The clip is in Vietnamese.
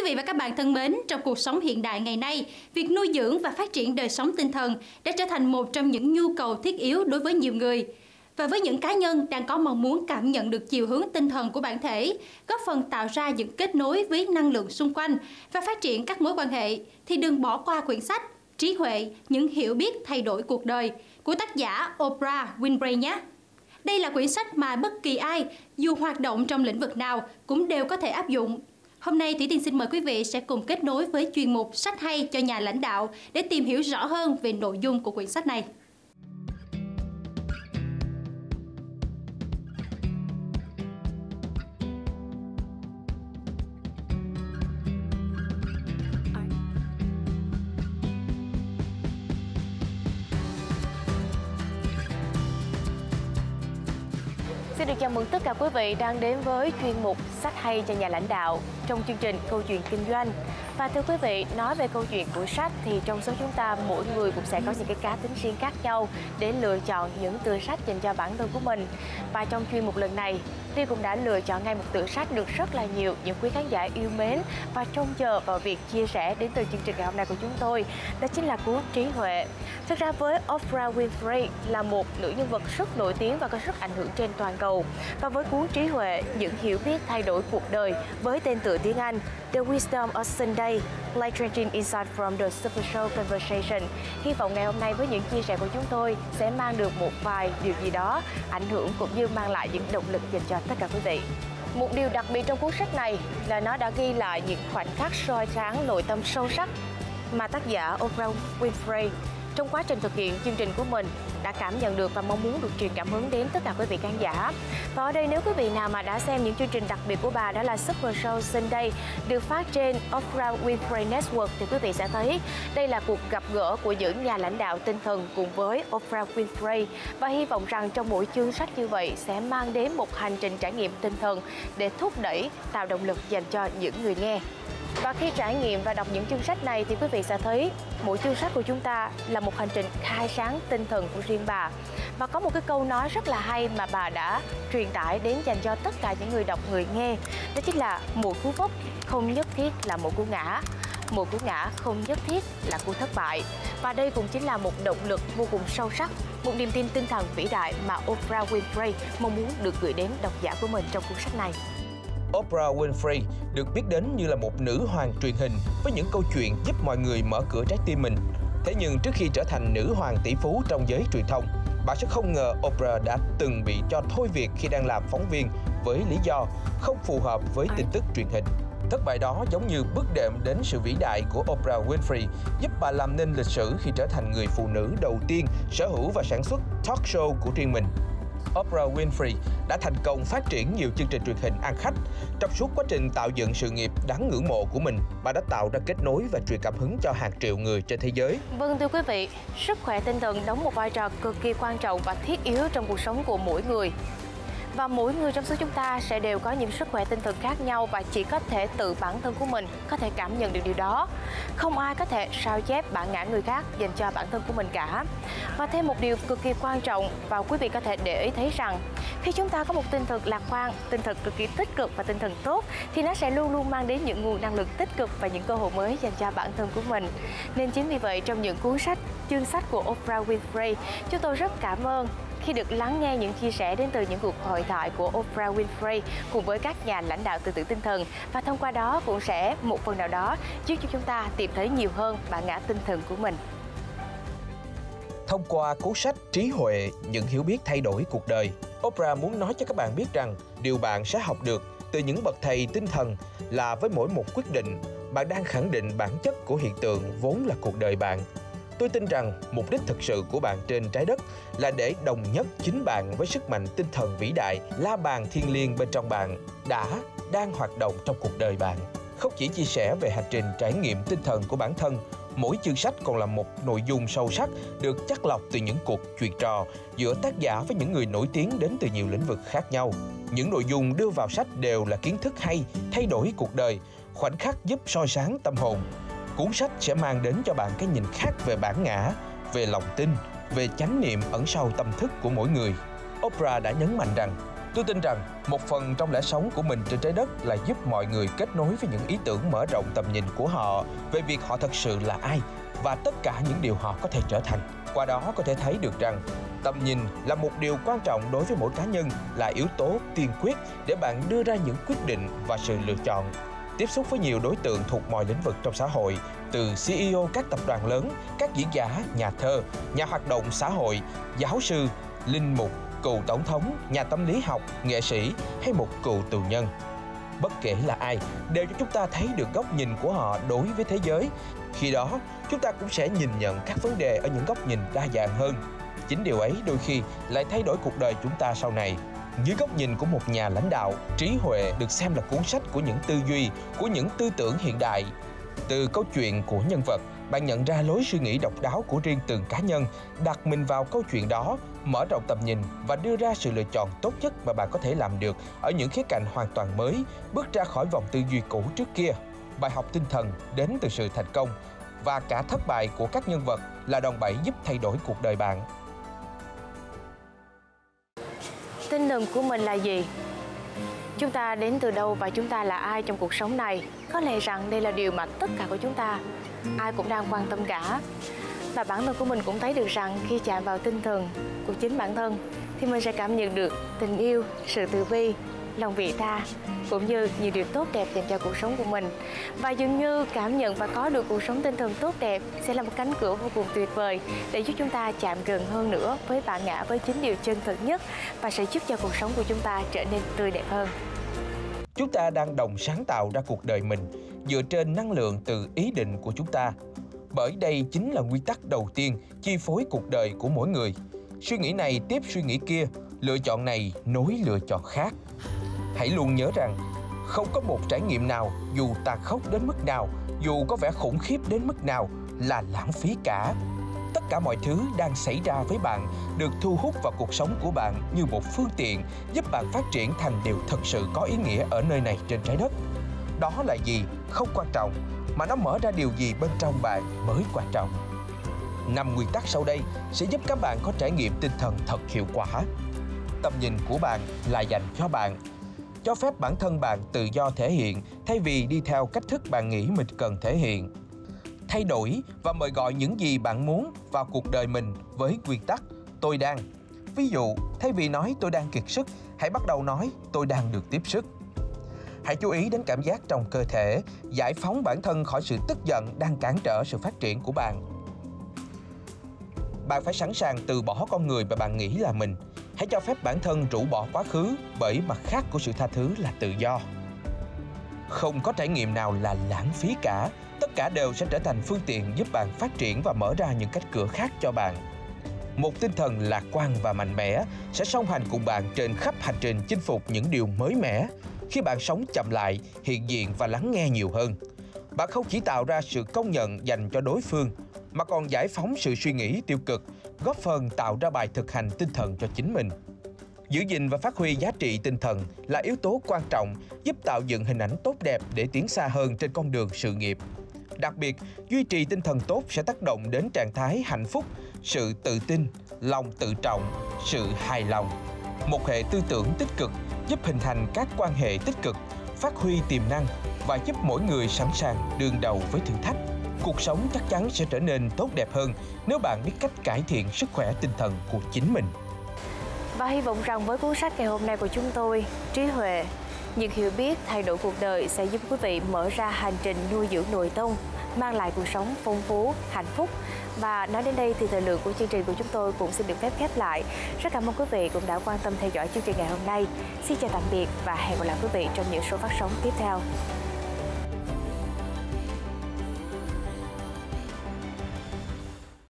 Quý vị và các bạn thân mến, trong cuộc sống hiện đại ngày nay, việc nuôi dưỡng và phát triển đời sống tinh thần đã trở thành một trong những nhu cầu thiết yếu đối với nhiều người. Và với những cá nhân đang có mong muốn cảm nhận được chiều hướng tinh thần của bản thể, góp phần tạo ra những kết nối với năng lượng xung quanh và phát triển các mối quan hệ, thì đừng bỏ qua quyển sách Trí huệ, những hiểu biết thay đổi cuộc đời của tác giả Oprah Winfrey nhé. Đây là quyển sách mà bất kỳ ai, dù hoạt động trong lĩnh vực nào, cũng đều có thể áp dụng Hôm nay, Thủy Tiên xin mời quý vị sẽ cùng kết nối với chuyên mục sách hay cho nhà lãnh đạo để tìm hiểu rõ hơn về nội dung của quyển sách này. Xin được chào mừng tất cả quý vị đang đến với chuyên mục sách hay cho nhà lãnh đạo trong chương trình Câu chuyện kinh doanh. Và thưa quý vị, nói về câu chuyện của sách thì trong số chúng ta mỗi người cũng sẽ có những cái cá tính riêng khác nhau để lựa chọn những tựa sách dành cho bản thân của mình. Và trong chuyên mục lần này, Tuy cũng đã lựa chọn ngay một tựa sách được rất là nhiều những quý khán giả yêu mến và trông chờ vào việc chia sẻ đến từ chương trình ngày hôm nay của chúng tôi. Đó chính là cuốn Trí Huệ. Thực ra với Oprah Winfrey là một nữ nhân vật rất nổi tiếng và có sức ảnh hưởng trên toàn cầu. Và với cuốn Trí Huệ, những hiểu biết thay đổi cuộc đời với tên tựa tiếng Anh The Wisdom of Sunday, Life Changing Insight from the Super Show Conversation. Hy vọng ngày hôm nay với những chia sẻ của chúng tôi sẽ mang được một vài điều gì đó, ảnh hưởng cũng như mang lại những động lực dành cho tất cả quý vị. Một điều đặc biệt trong cuốn sách này là nó đã ghi lại những khoảnh khắc soi sáng nội tâm sâu sắc mà tác giả Oprah Winfrey trong quá trình thực hiện chương trình của mình, đã cảm nhận được và mong muốn được truyền cảm hứng đến tất cả quý vị khán giả. Và ở đây nếu quý vị nào mà đã xem những chương trình đặc biệt của bà, đó là Super Show Sunday được phát trên Oprah Winfrey Network thì quý vị sẽ thấy đây là cuộc gặp gỡ của những nhà lãnh đạo tinh thần cùng với Oprah Winfrey và hy vọng rằng trong mỗi chương sách như vậy sẽ mang đến một hành trình trải nghiệm tinh thần để thúc đẩy tạo động lực dành cho những người nghe. Và khi trải nghiệm và đọc những chương sách này thì quý vị sẽ thấy mỗi chương sách của chúng ta là một hành trình khai sáng tinh thần của riêng bà. Và có một cái câu nói rất là hay mà bà đã truyền tải đến dành cho tất cả những người đọc người nghe. Đó chính là mỗi cú vấp không nhất thiết là một cú ngã mỗi cú ngã không nhất thiết là cú thất bại. Và đây cũng chính là một động lực vô cùng sâu sắc, một niềm tin tinh thần vĩ đại mà Oprah Winfrey mong muốn được gửi đến độc giả của mình trong cuốn sách này. Oprah Winfrey được biết đến như là một nữ hoàng truyền hình với những câu chuyện giúp mọi người mở cửa trái tim mình. Thế nhưng trước khi trở thành nữ hoàng tỷ phú trong giới truyền thông, bạn sẽ không ngờ Oprah đã từng bị cho thôi việc khi đang làm phóng viên với lý do không phù hợp với tin tức truyền hình. Thất bại đó giống như bước đệm đến sự vĩ đại của Oprah Winfrey, giúp bà làm nên lịch sử khi trở thành người phụ nữ đầu tiên sở hữu và sản xuất talk show của riêng mình. Oprah Winfrey đã thành công phát triển nhiều chương trình truyền hình ăn khách. Trong suốt quá trình tạo dựng sự nghiệp đáng ngưỡng mộ của mình, bà đã tạo ra kết nối và truyền cảm hứng cho hàng triệu người trên thế giới. Vâng thưa quý vị, sức khỏe tinh thần đóng một vai trò cực kỳ quan trọng và thiết yếu trong cuộc sống của mỗi người và mỗi người trong số chúng ta sẽ đều có những sức khỏe tinh thần khác nhau và chỉ có thể tự bản thân của mình có thể cảm nhận được điều đó. Không ai có thể sao chép bản ngã người khác dành cho bản thân của mình cả. Và thêm một điều cực kỳ quan trọng và quý vị có thể để ý thấy rằng khi chúng ta có một tinh thần lạc quan, tinh thần cực kỳ tích cực và tinh thần tốt thì nó sẽ luôn luôn mang đến những nguồn năng lượng tích cực và những cơ hội mới dành cho bản thân của mình. Nên chính vì vậy trong những cuốn sách, chương sách của Oprah Winfrey, chúng tôi rất cảm ơn khi được lắng nghe những chia sẻ đến từ những cuộc hội thoại của Oprah Winfrey cùng với các nhà lãnh đạo tự tử tinh thần và thông qua đó cũng sẽ một phần nào đó giúp cho chúng ta tìm thấy nhiều hơn bản ngã tinh thần của mình. Thông qua cuốn sách Trí huệ, những hiểu biết thay đổi cuộc đời, Oprah muốn nói cho các bạn biết rằng điều bạn sẽ học được từ những bậc thầy tinh thần là với mỗi một quyết định, bạn đang khẳng định bản chất của hiện tượng vốn là cuộc đời bạn Tôi tin rằng mục đích thực sự của bạn trên trái đất là để đồng nhất chính bạn với sức mạnh tinh thần vĩ đại, la bàn thiên liêng bên trong bạn đã, đang hoạt động trong cuộc đời bạn. Không chỉ chia sẻ về hành trình trải nghiệm tinh thần của bản thân, mỗi chương sách còn là một nội dung sâu sắc được chắc lọc từ những cuộc chuyện trò giữa tác giả với những người nổi tiếng đến từ nhiều lĩnh vực khác nhau. Những nội dung đưa vào sách đều là kiến thức hay, thay đổi cuộc đời, khoảnh khắc giúp soi sáng tâm hồn, Cuốn sách sẽ mang đến cho bạn cái nhìn khác về bản ngã, về lòng tin, về chánh niệm ẩn sau tâm thức của mỗi người. Oprah đã nhấn mạnh rằng Tôi tin rằng một phần trong lẽ sống của mình trên trái đất là giúp mọi người kết nối với những ý tưởng mở rộng tầm nhìn của họ về việc họ thật sự là ai và tất cả những điều họ có thể trở thành. Qua đó có thể thấy được rằng tầm nhìn là một điều quan trọng đối với mỗi cá nhân là yếu tố tiên quyết để bạn đưa ra những quyết định và sự lựa chọn tiếp xúc với nhiều đối tượng thuộc mọi lĩnh vực trong xã hội, từ CEO các tập đoàn lớn, các diễn giả, nhà thơ, nhà hoạt động xã hội, giáo sư, linh mục, cựu tổng thống, nhà tâm lý học, nghệ sĩ hay một cựu tù nhân. Bất kể là ai, đều cho chúng ta thấy được góc nhìn của họ đối với thế giới. Khi đó, chúng ta cũng sẽ nhìn nhận các vấn đề ở những góc nhìn đa dạng hơn. Chính điều ấy đôi khi lại thay đổi cuộc đời chúng ta sau này dưới góc nhìn của một nhà lãnh đạo, trí huệ được xem là cuốn sách của những tư duy, của những tư tưởng hiện đại. Từ câu chuyện của nhân vật, bạn nhận ra lối suy nghĩ độc đáo của riêng từng cá nhân, đặt mình vào câu chuyện đó, mở rộng tầm nhìn và đưa ra sự lựa chọn tốt nhất mà bạn có thể làm được ở những khía cạnh hoàn toàn mới, bước ra khỏi vòng tư duy cũ trước kia. Bài học tinh thần đến từ sự thành công và cả thất bại của các nhân vật là đòn bẩy giúp thay đổi cuộc đời bạn. Tinh thần của mình là gì? Chúng ta đến từ đâu và chúng ta là ai trong cuộc sống này? Có lẽ rằng đây là điều mà tất cả của chúng ta ai cũng đang quan tâm cả. Và bản thân của mình cũng thấy được rằng khi chạm vào tinh thần của chính bản thân thì mình sẽ cảm nhận được tình yêu, sự từ bi, lòng vị tha, cũng như nhiều điều tốt đẹp dành cho cuộc sống của mình. Và dường như cảm nhận và có được cuộc sống tinh thần tốt đẹp sẽ là một cánh cửa vô cùng tuyệt vời để giúp chúng ta chạm gần hơn nữa với bản ngã với chính điều chân thật nhất và sẽ giúp cho cuộc sống của chúng ta trở nên tươi đẹp hơn. Chúng ta đang đồng sáng tạo ra cuộc đời mình dựa trên năng lượng từ ý định của chúng ta. Bởi đây chính là quy tắc đầu tiên chi phối cuộc đời của mỗi người. Suy nghĩ này tiếp suy nghĩ kia, lựa chọn này nối lựa chọn khác hãy luôn nhớ rằng, không có một trải nghiệm nào dù ta khóc đến mức nào, dù có vẻ khủng khiếp đến mức nào là lãng phí cả. Tất cả mọi thứ đang xảy ra với bạn được thu hút vào cuộc sống của bạn như một phương tiện giúp bạn phát triển thành điều thật sự có ý nghĩa ở nơi này trên trái đất. Đó là gì? Không quan trọng, mà nó mở ra điều gì bên trong bạn mới quan trọng. Năm nguyên tắc sau đây sẽ giúp các bạn có trải nghiệm tinh thần thật hiệu quả. Tầm nhìn của bạn là dành cho bạn cho phép bản thân bạn tự do thể hiện thay vì đi theo cách thức bạn nghĩ mình cần thể hiện. Thay đổi và mời gọi những gì bạn muốn vào cuộc đời mình với nguyên tắc, tôi đang. Ví dụ, thay vì nói, tôi đang kiệt sức, hãy bắt đầu nói, tôi đang được tiếp sức. Hãy chú ý đến cảm giác trong cơ thể, giải phóng bản thân khỏi sự tức giận đang cản trở sự phát triển của bạn. Bạn phải sẵn sàng từ bỏ con người mà bạn nghĩ là mình hãy cho phép bản thân rũ bỏ quá khứ bởi mặt khác của sự tha thứ là tự do. Không có trải nghiệm nào là lãng phí cả. Tất cả đều sẽ trở thành phương tiện giúp bạn phát triển và mở ra những cách cửa khác cho bạn. Một tinh thần lạc quan và mạnh mẽ sẽ song hành cùng bạn trên khắp hành trình chinh phục những điều mới mẻ. Khi bạn sống chậm lại, hiện diện và lắng nghe nhiều hơn. Bạn không chỉ tạo ra sự công nhận dành cho đối phương, mà còn giải phóng sự suy nghĩ tiêu cực góp phần tạo ra bài thực hành tinh thần cho chính mình. Giữ gìn và phát huy giá trị tinh thần là yếu tố quan trọng giúp tạo dựng hình ảnh tốt đẹp để tiến xa hơn trên con đường sự nghiệp. Đặc biệt, duy trì tinh thần tốt sẽ tác động đến trạng thái hạnh phúc, sự tự tin, lòng tự trọng, sự hài lòng. Một hệ tư tưởng tích cực giúp hình thành các quan hệ tích cực, phát huy tiềm năng và giúp mỗi người sẵn sàng đương đầu với thử thách cuộc sống chắc chắn sẽ trở nên tốt đẹp hơn nếu bạn biết cách cải thiện sức khỏe tinh thần của chính mình. Và hy vọng rằng với cuốn sách ngày hôm nay của chúng tôi, Trí Huệ, những hiểu biết thay đổi cuộc đời sẽ giúp quý vị mở ra hành trình nuôi dưỡng nội tâm, mang lại cuộc sống phong phú, hạnh phúc. Và nói đến đây thì thời lượng của chương trình của chúng tôi cũng xin được phép khép lại. Rất cảm ơn quý vị cũng đã quan tâm theo dõi chương trình ngày hôm nay. Xin chào tạm biệt và hẹn gặp lại quý vị trong những số phát sóng tiếp theo.